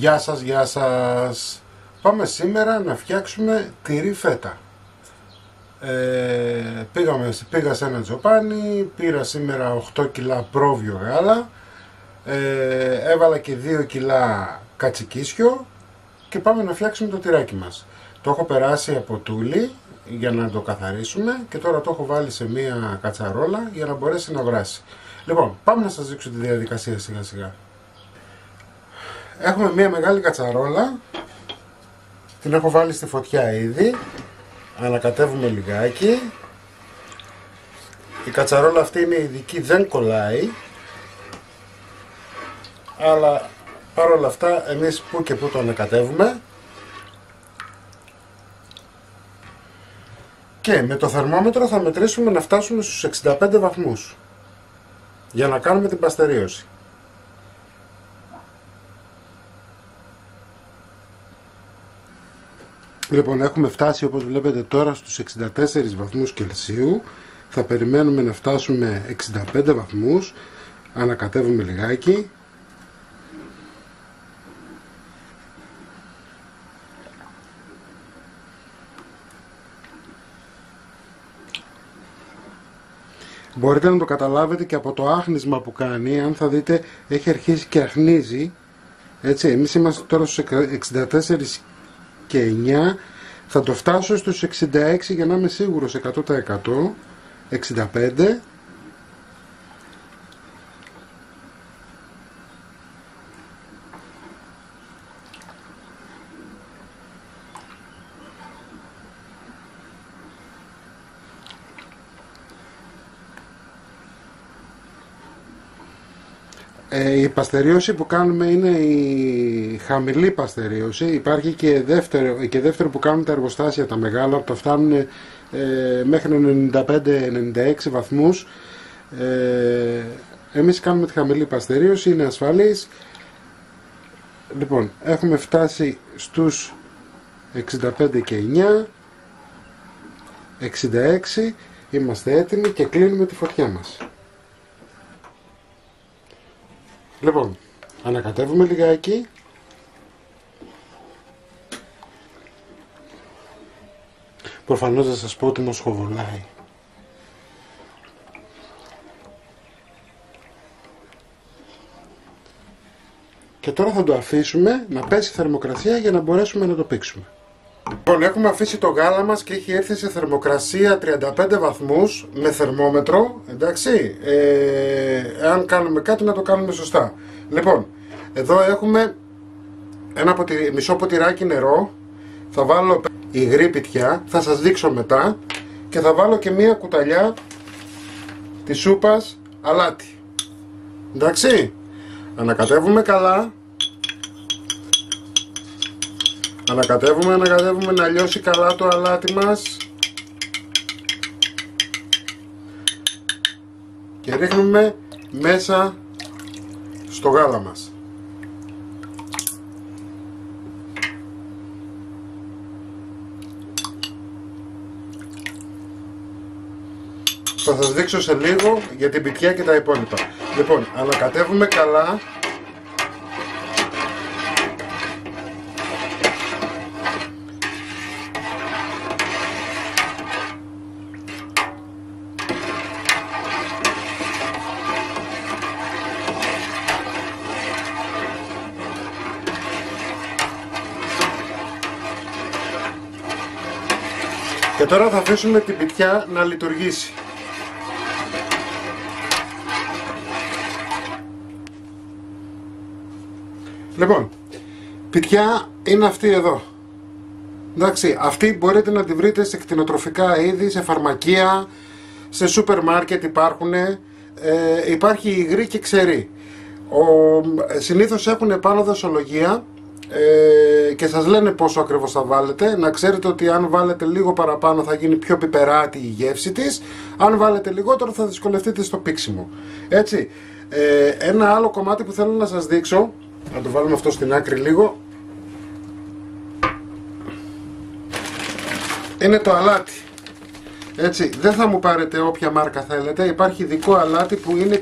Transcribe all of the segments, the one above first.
Γεια σας, γεια σας. Πάμε σήμερα να φτιάξουμε τυρί φέτα. Ε, πήγαμε, πήγα σε ένα τζοπάνι, πήρα σήμερα 8 κιλά πρόβιο γάλα, ε, έβαλα και 2 κιλά κατσικίσιο και πάμε να φτιάξουμε το τυράκι μας. Το έχω περάσει από τούλι για να το καθαρίσουμε και τώρα το έχω βάλει σε μία κατσαρόλα για να μπορέσει να βράσει. Λοιπόν, πάμε να σας δείξω τη διαδικασία σιγά σιγά. Έχουμε μία μεγάλη κατσαρόλα, την έχω βάλει στη φωτιά ήδη, ανακατεύουμε λιγάκι. Η κατσαρόλα αυτή είναι ειδική, δεν κολλάει, αλλά παρόλα αυτά εμείς που και που το ανακατεύουμε. Και με το θερμόμετρο θα μετρήσουμε να φτάσουμε στους 65 βαθμούς για να κάνουμε την παστερίωση. Λοιπόν, έχουμε φτάσει όπως βλέπετε τώρα στους 64 βαθμούς Κελσίου. Θα περιμένουμε να φτάσουμε 65 βαθμούς. Ανακατεύουμε λιγάκι. Μπορείτε να το καταλάβετε και από το άχνισμα που κάνει, αν θα δείτε έχει αρχίσει και αχνίζει. Έτσι, εμείς είμαστε τώρα στους 64 και 9 θα το φτάσω στους 66 για να είμαι σίγουρος 100% 65 Ε, η παστερίωση που κάνουμε είναι η χαμηλή παστερίωση. Υπάρχει και δεύτερο, και δεύτερο που κάνουν τα εργοστάσια τα μεγάλα που τα φτάνουν ε, μέχρι 95-96 βαθμούς. Ε, εμείς κάνουμε τη χαμηλή παστερίωση, είναι ασφαλής. Λοιπόν, έχουμε φτάσει στους 65 και 9, 66, είμαστε έτοιμοι και κλείνουμε τη φωτιά μας. Λοιπόν, ανακατεύουμε λιγάκι. Προφανώς θα σας πω ότι μας χοβολάει. Και τώρα θα το αφήσουμε να πέσει θερμοκρασία για να μπορέσουμε να το πήξουμε. Λοιπόν, έχουμε αφήσει το γάλα μας και έχει έρθει σε θερμοκρασία 35 βαθμούς με θερμόμετρο, εντάξει, ε, αν κάνουμε κάτι να το κάνουμε σωστά. Λοιπόν, εδώ έχουμε ένα ποτι, μισό ποτηράκι νερό, θα βάλω υγρή πιτιά, θα σας δείξω μετά. Και θα βάλω και μία κουταλιά της σούπας αλάτι. Εντάξει, ανακατεύουμε καλά Ανακατεύουμε, ανακατεύουμε να λιώσει καλά το αλάτι μας και ρίχνουμε μέσα στο γάλα μας. Θα σας δείξω σε λίγο για την πιτιά και τα υπόλοιπα. Λοιπόν, ανακατεύουμε καλά τώρα θα αφήσουμε την πιτιά να λειτουργήσει. Λοιπόν, πιτιά είναι αυτή εδώ. Εντάξει, αυτή μπορείτε να τη βρείτε σε κτηνοτροφικά είδη, σε φαρμακεία, σε σούπερ μάρκετ υπάρχουν. Ε, υπάρχει υγρή και ξερή. Ο, συνήθως έχουν πάνω δοσολογία ε, και σας λένε πόσο ακριβώς θα βάλετε. Να ξέρετε ότι αν βάλετε λίγο παραπάνω θα γίνει πιο πιπεράτη η γεύση της. Αν βάλετε λιγότερο θα δυσκολευτείτε στο πίξιμο έτσι. Ε, ένα άλλο κομμάτι που θέλω να σας δείξω να το βάλουμε αυτό στην άκρη λίγο. Είναι το αλάτι. Έτσι, δεν θα μου πάρετε όποια μάρκα θέλετε. Υπάρχει ειδικό αλάτι που είναι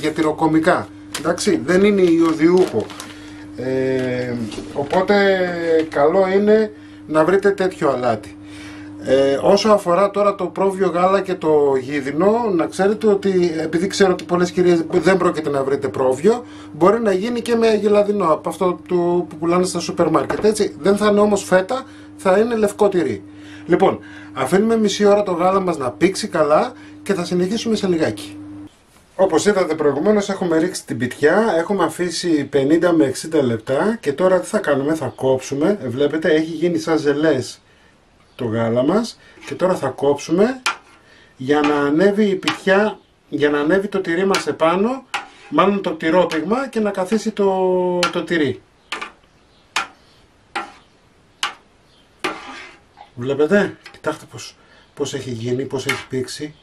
για τυροκομικά εντάξει, δεν είναι ιωδιούχο Ε, οπότε καλό είναι να βρείτε τέτοιο αλάτι. Ε, όσο αφορά τώρα το πρόβιο γάλα και το γίδινο, να ξέρετε ότι επειδή ξέρω ότι πολλές κυρίες δεν πρόκειται να βρείτε πρόβιο, μπορεί να γίνει και με γελαδινό από αυτό που πουλάνε στα σούπερ μάρκετ. Έτσι. Δεν θα είναι όμως φέτα, θα είναι λευκό τυρί. Λοιπόν, αφήνουμε μισή ώρα το γάλα μας να πήξει καλά και θα συνεχίσουμε σε λιγάκι. Όπως είδατε προηγουμένως έχουμε ρίξει την πιτιά, έχουμε αφήσει 50 με 60 λεπτά και τώρα τι θα κάνουμε, θα κόψουμε, βλέπετε έχει γίνει σαν ζελές το γάλα μας και τώρα θα κόψουμε για να ανέβει η πιτιά, για να ανέβει το τυρί μας επάνω, μάλλον το τυρόπιγμα και να καθίσει το, το τυρί. Βλέπετε, κοιτάξτε πως, πως έχει γίνει, πως έχει πήξει.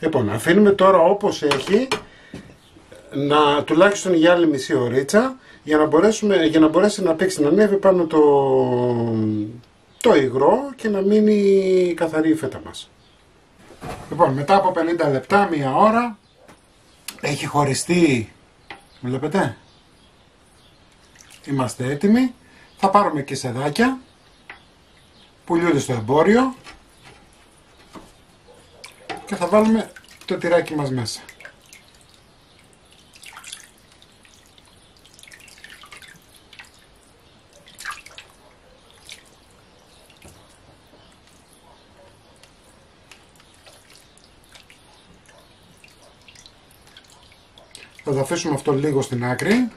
Λοιπόν, αφήνουμε τώρα όπως έχει, να, τουλάχιστον για άλλη μισή ωρίτσα, για να, μπορέσουμε, για να μπορέσει να πήξει να ανέβει πάνω το, το υγρό και να μείνει καθαρή η φέτα μας. Λοιπόν, μετά από 50 λεπτά, μία ώρα, έχει χωριστεί, βλέπετε, είμαστε έτοιμοι. Θα πάρουμε και σεδάκια, πουλιούνται στο εμπόριο και θα βάλουμε το τυράκι μας μέσα. Θα το αφήσουμε αυτό λίγο στην άκρη.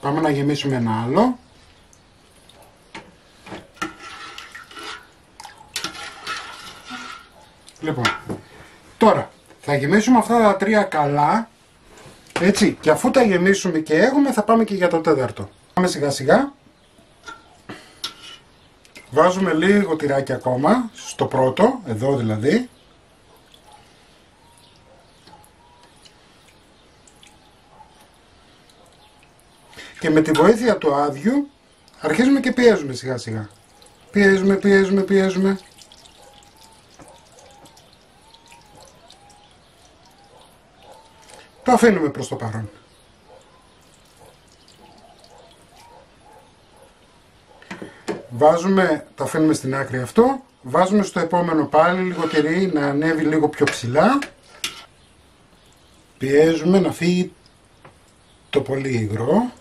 Πάμε να γεμίσουμε ένα άλλο. Λοιπόν, τώρα θα γεμίσουμε αυτά τα τρία καλά. Έτσι, και αφού τα γεμίσουμε και έχουμε θα πάμε και για το τέταρτο. Πάμε σιγά σιγά. Βάζουμε λίγο τυράκι ακόμα, στο πρώτο, εδώ δηλαδή. Και με τη βοήθεια του άδειου αρχίζουμε και πιέζουμε σιγά σιγά. Πιέζουμε, πιέζουμε, πιέζουμε. Το αφήνουμε προς το παρόν. Βάζουμε, το αφήνουμε στην άκρη αυτό, βάζουμε στο επόμενο πάλι λίγο τυρί να ανέβει λίγο πιο ψηλά. Πιέζουμε να φύγει το πολύ υγρό.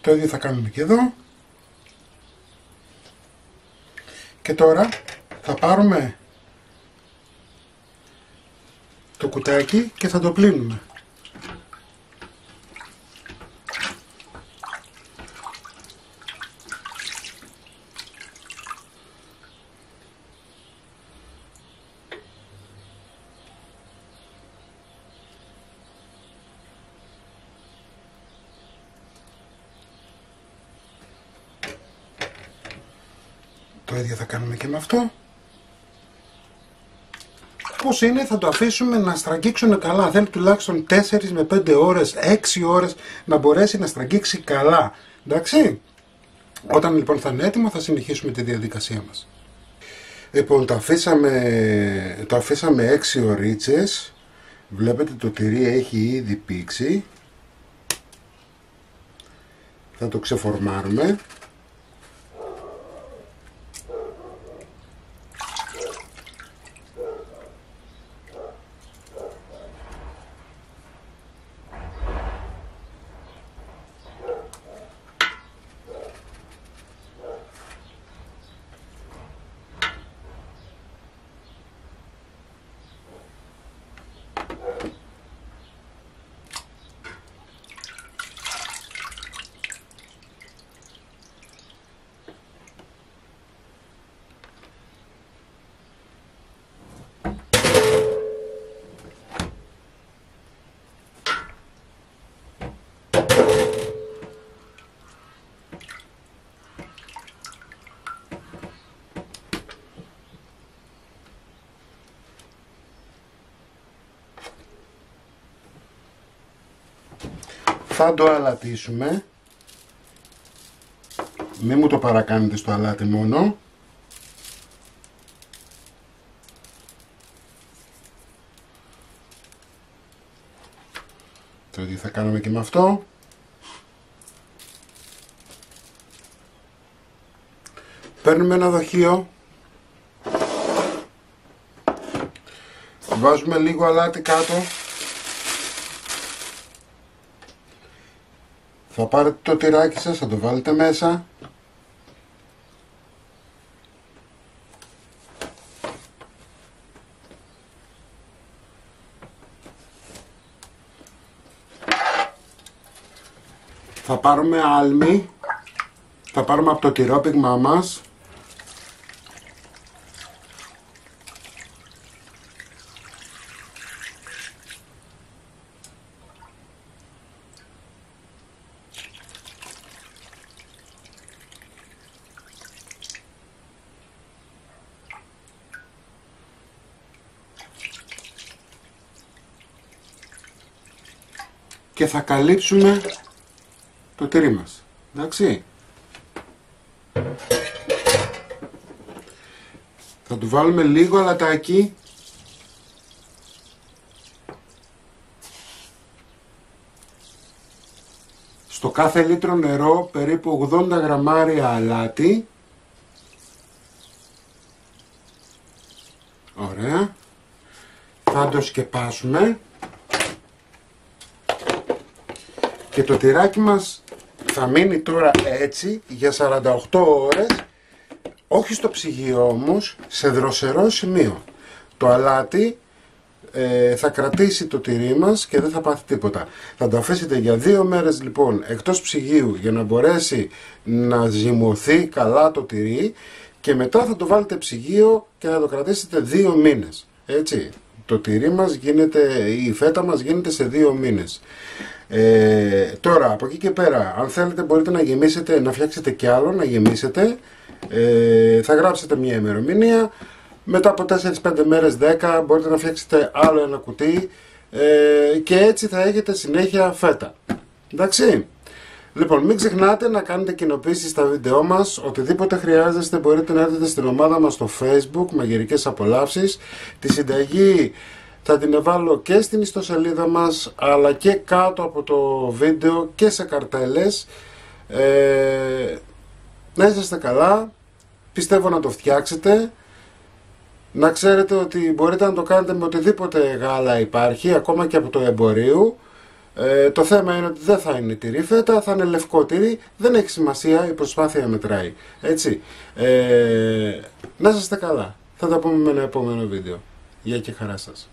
Το ίδιο θα κάνουμε και εδώ. Και τώρα θα πάρουμε το κουτάκι και θα το πλύνουμε. Το ίδιο θα κάνουμε και με αυτό. Πώς είναι θα το αφήσουμε να στραγγίξουν καλά. Θέλει τουλάχιστον 4 με 5 ώρες, 6 ώρες να μπορέσει να στραγγίξει καλά. Εντάξει. Όταν λοιπόν θα είναι έτοιμο θα συνεχίσουμε τη διαδικασία μας. Λοιπόν, το αφήσαμε, το αφήσαμε 6 ωρίτσες. Βλέπετε το τυρί έχει ήδη πήξει. Θα το ξεφορμάρουμε. Θα το αλατίσουμε μην μου το παρακάνετε στο αλάτι μόνο. Το ίδιο θα κάνουμε και με αυτό. Παίρνουμε ένα δοχείο. Βάζουμε λίγο αλάτι κάτω θα πάρετε το τυράκι σας, θα το βάλετε μέσα. Θα πάρουμε άλμη. Θα πάρουμε από το τυρόπιγμά μας και θα καλύψουμε το τυρί μας. Εντάξει. Θα του βάλουμε λίγο αλατάκι. Στο κάθε λίτρο νερό περίπου 80 γραμμάρια αλάτι. Ωραία. Θα το σκεπάσουμε. Και το τυράκι μας θα μείνει τώρα έτσι για 48 ώρες, όχι στο ψυγείο όμως, σε δροσερό σημείο. Το αλάτι ε, θα κρατήσει το τυρί μας και δεν θα πάθει τίποτα. Θα το αφήσετε για δύο μέρες λοιπόν εκτός ψυγείου για να μπορέσει να ζυμωθεί καλά το τυρί και μετά θα το βάλετε ψυγείο και θα το κρατήσετε δύο μήνες. Έτσι, το τυρί μας γίνεται, η φέτα μας γίνεται σε δύο μήνες. Ε, τώρα, από εκεί και πέρα, αν θέλετε μπορείτε να γεμίσετε, να φτιάξετε κι άλλο, να γεμίσετε. Ε, θα γράψετε μια ημερομηνία. Μετά από 4-5 μέρες, 10, μπορείτε να φτιάξετε άλλο ένα κουτί. Ε, και έτσι θα έχετε συνέχεια φέτα. Εντάξει. Λοιπόν, μην ξεχνάτε να κάνετε κοινοποίηση στα βίντεό μας. Οτιδήποτε χρειάζεστε μπορείτε να έρθετε στην ομάδα μας στο facebook, μαγειρικές απολαύσεις. Τη συνταγή θα την εβάλω και στην ιστοσελίδα μας αλλά και κάτω από το βίντεο και σε καρτέλες ε, να είσαστε καλά πιστεύω να το φτιάξετε να ξέρετε ότι μπορείτε να το κάνετε με οτιδήποτε γάλα υπάρχει ακόμα και από το εμπορίου ε, το θέμα είναι ότι δεν θα είναι τυρί φέτα, θα είναι λευκό τυρί, δεν έχει σημασία, η προσπάθεια μετράει. Έτσι. Ε, να είστε καλά. Θα τα πούμε με ένα επόμενο βίντεο. Γεια και χαρά σας.